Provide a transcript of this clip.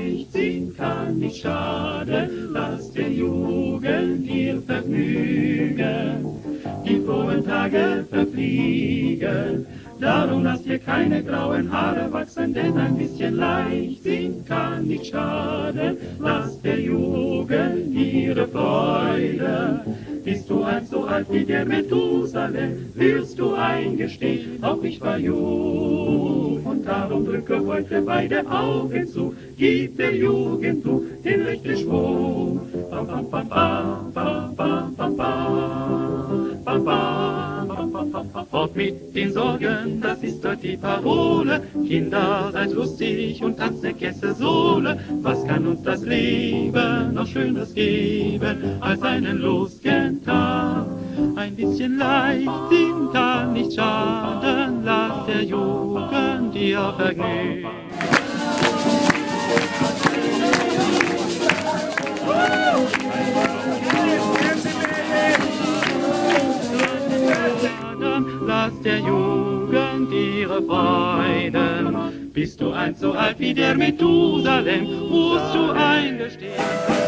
16 kann nicht schaden, dass der Jugend ihr Vergnügen die frohen Tage verfliegen. Darum lasst ihr keine grauen Haare wachsen, denn ein bisschen Leichtsinn kann nicht schaden. Lasst der Jugend ihre Freude. Bist du halt so alt wie der Methusalem, wirst du eingestehen, auch ich war jung. Darum drücke heute beide Augen zu, gib der Jugend du den rechten Schwung. Bam, bam, bam, bam, bam, bam, bam, bam, bam, bam. Fort mit den Sorgen, das ist heute die Parole. Kinder, seid lustig und tanzt der Kesse Sohle. Was kann uns das Leben noch Schönes geben als einen lustigen Tag? Ein bisschen Leichtsinn kann nicht schaden, lass der Jugend dir Vergnügen. Lass der Jugend ihre Freuden. Bist du einst so alt wie der Methusalem, musst du eingestehen.